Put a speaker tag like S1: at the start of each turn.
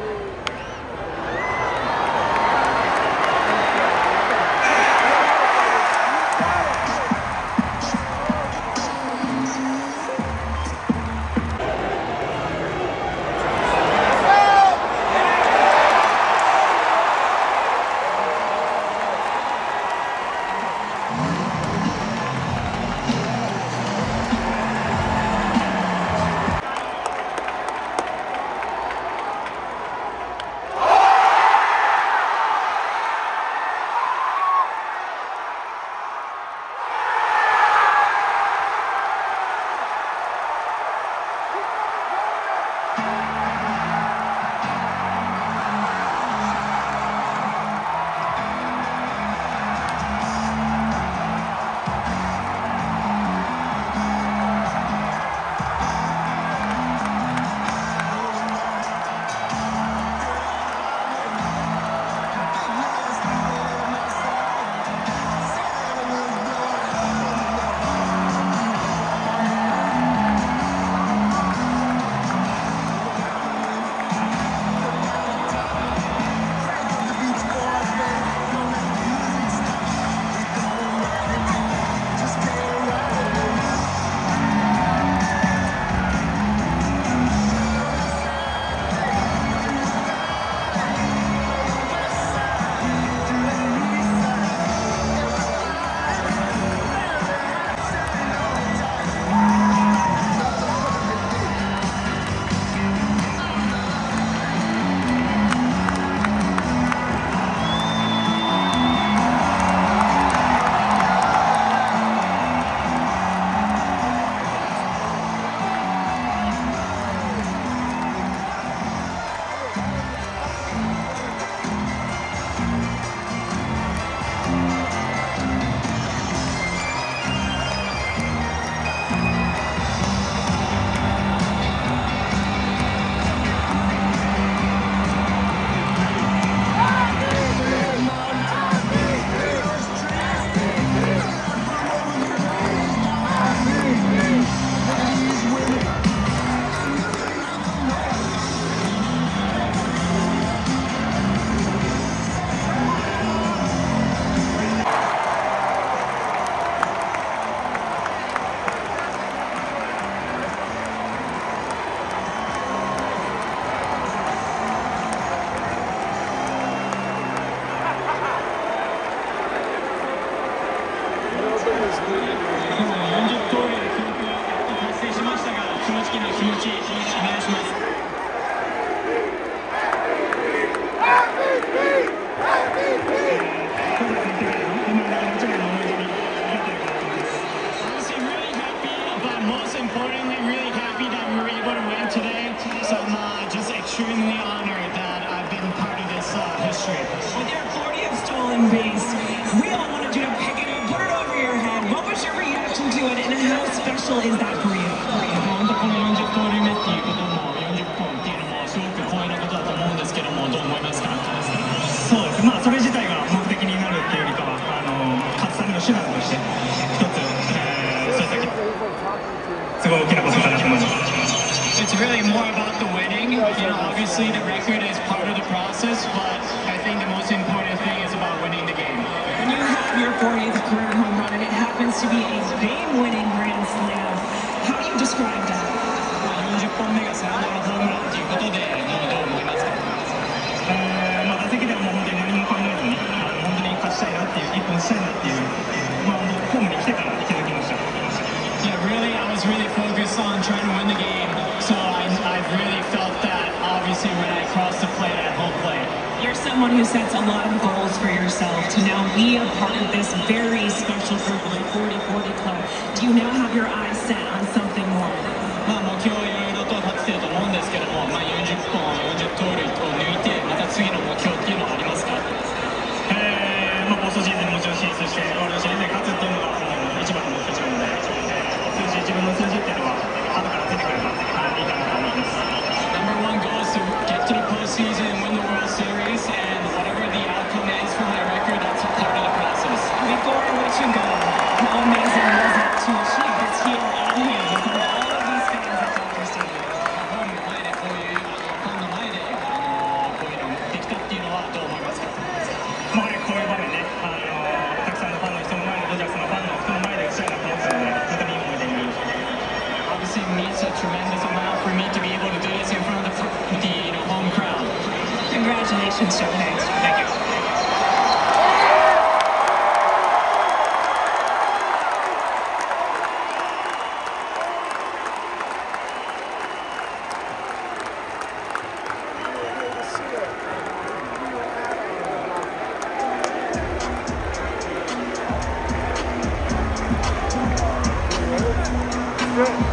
S1: Ooh. trick
S2: with your accordion stolen bass. We all wanted you to pick it up, put it over your head. What was your reaction to it, and how special is that for you?
S1: 本当この40通り目っていうことも40本っていうのもすごく光栄なことだと思うんですけどもどう思いますか
S3: そうですまあそれ自体が目的になるっていうよりかはあの勝つための手段として一つ、えー、そう
S1: いった
S3: すごい大きなことかなと思います
S1: It's really more about the winning. You know, obviously the record is part of the process. Yeah, really, I was really focused on trying to win the game, so I, I really felt that, obviously, when I crossed the plate at home plate.
S2: You're someone who sets a lot of goals for yourself to now be a part of this very special
S1: season.
S2: Congratulations, Joe Hanks. Thank
S1: you. Good.